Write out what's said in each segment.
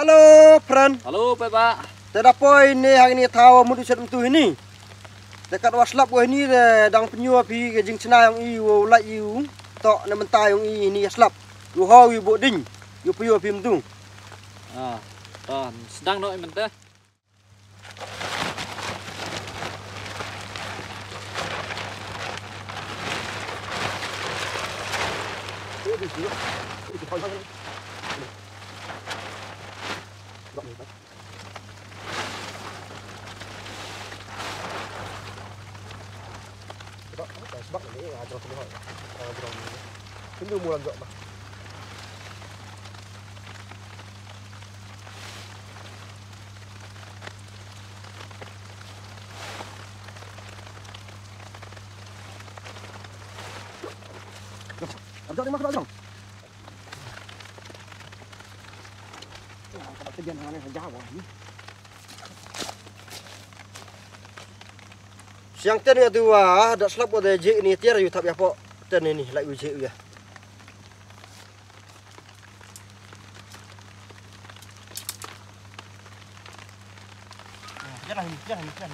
Halo, friend. Halo, Pak. Tidak apa ini hari ini tahu mudu sedem tu ini. Dekat waslap gua ini de dang penyu api ke jing cina yang i wo lai iu. Tok na mentai yang i ini aslap. Yu yu bo ding. Yu penyu api mentu. Ah, ton sedang 그렇게 해요. 아, 그럼. 근데 뭐란 줄 알아? Ambil dia masuk dalam. Nah, kalau dia nak nak jawab ni. Siang ten ya tu wah, dak selap ada je ni tiar yu tak ya po. Ten ini lak yu je ya. Jangan ni, jangan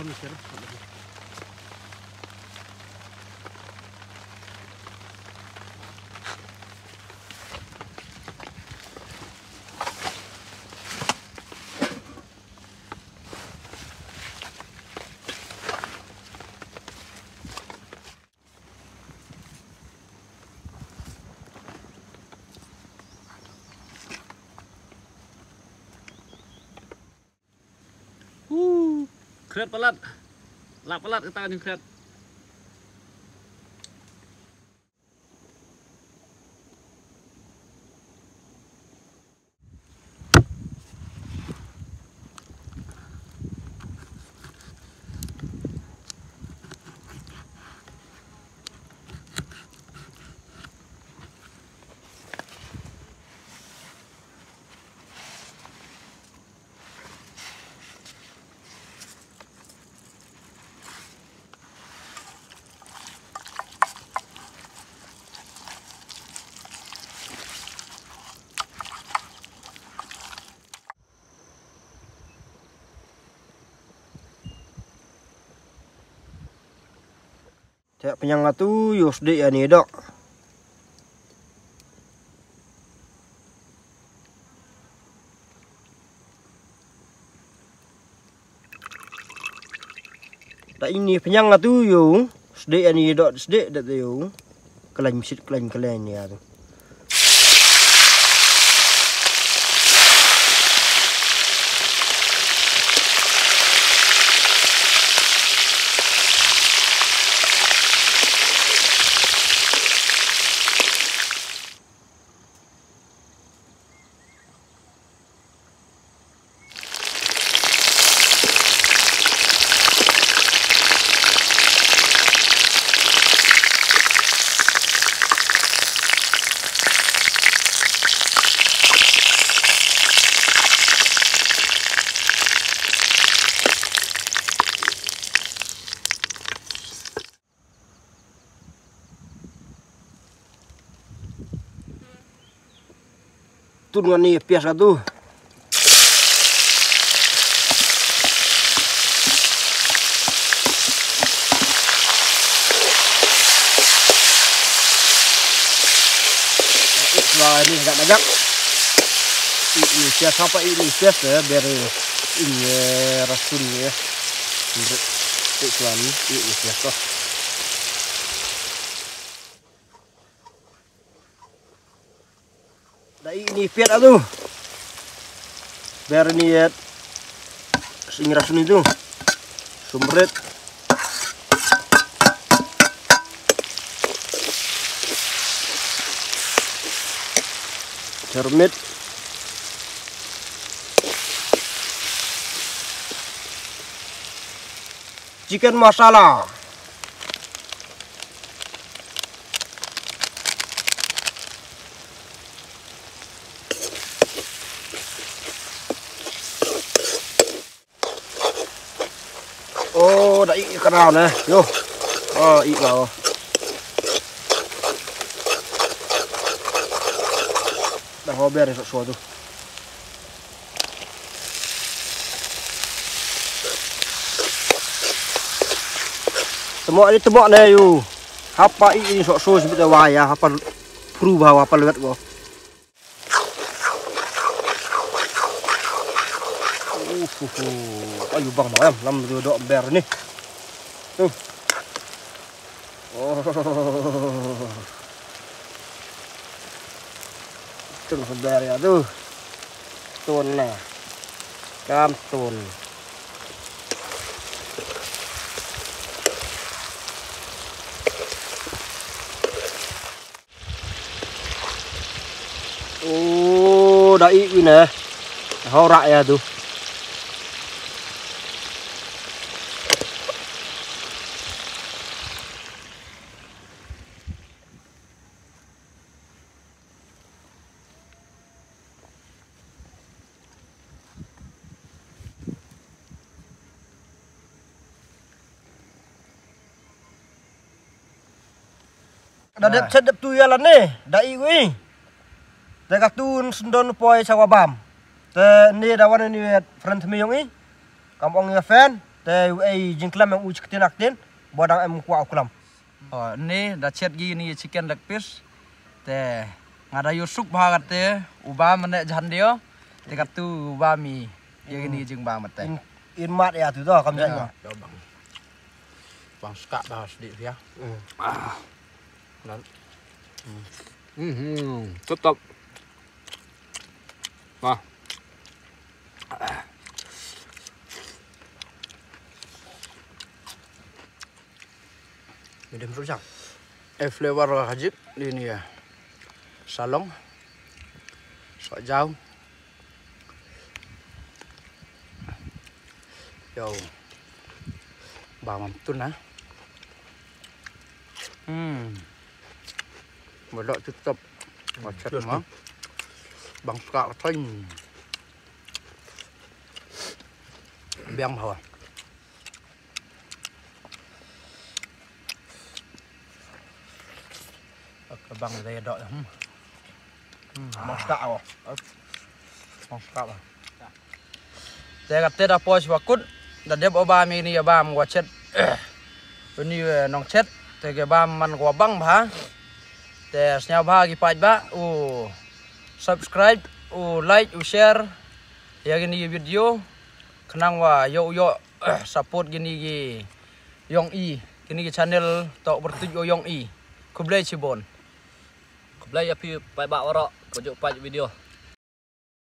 Vamos, izquierda. เคลื่อประหลัดหลักประหลัดก็ตาหนึ่งเคลื่อ Tak penyang tu yus dik ya ni dok. Tak ini penyang tu yo. Sedik ya ni dok sedik dak tu yo. Kelain mesit kelain kelain ni ya. Tu dengan ni pias lah tu. Wah ini agak banyak. Ini pias sampai ini pias ya biar ini rasulnya ya. Iklan ini pias ini piat tu. Biar ya sing rasun itu. Sumret. Cermit. Chicken masala. Ô, đã ý cái nào này, vô. Ờ, ý vào. Đang ho bè này sọ sọ tu. Semua ini tebak nih yu. Apa ini sok so sebut waya, apa perubahan apa lewat gua. Uh, uh, uh. Ayo bang bang, lam tu dok ber ni. Tu. Oh. Tu ber ya tu. Tun lah. Cam tun. Oh, dah ik ni. Horak ya tu. Dah dep sedep tu ya lah ni. Dah ik wi. Te katun sendon poi sawabam. Te ni dawan ni friend mi yong i. Kampung ya fan. Te ai jingklam yang uj ketin aktin. Bodang em kuat kulam. Oh, ni dah chat gi ni chicken leg piece. Te ngada yusuk bahagat te uba menek jahan dia. Te katu uba mi. Ya gini jeng ba mate. In mat ya tu dah kam janya. Ya bang. Bang suka bahas di ya. Hmm, tetap. Wah. Medium rujak. Eh flavor hajib di ni ya. Salong. Sok jauh. Yo. Ba mam tu na. Hmm. mà loại thực tập. Ừ, mà chất nó bằng gạo thanh. Bèm hồi. Ờ, bằng đây đợi không bằng gạo bằng gạo à? Ờ, đây à? dạ. gặp tết đã poi và cút. Đặt đếp ở ba mini ở ba mà chết. Bên như nóng chết. Thì cái ba mình quả băng hả thế nhau ba ba u subscribe u like u share. Ya gini video. Kenang wa yo yo support gini gi yong i. Gini gi channel tok bertuju yong i. Kublai cibon. Keblai api pai bak warak. Kau pai video.